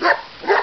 Yep, yep.